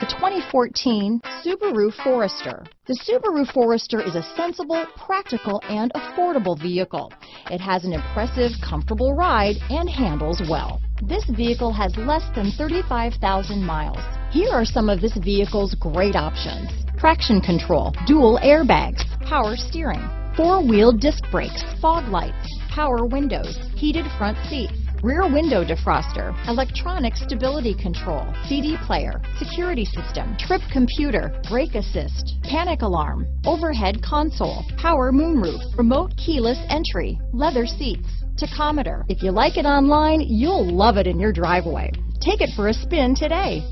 The 2014 Subaru Forester. The Subaru Forester is a sensible, practical, and affordable vehicle. It has an impressive, comfortable ride and handles well. This vehicle has less than 35,000 miles. Here are some of this vehicle's great options. Traction control, dual airbags, power steering, four-wheel disc brakes, fog lights, power windows, heated front seats, rear window defroster, electronic stability control, CD player, security system, trip computer, brake assist, panic alarm, overhead console, power moonroof, remote keyless entry, leather seats, tachometer. If you like it online, you'll love it in your driveway. Take it for a spin today.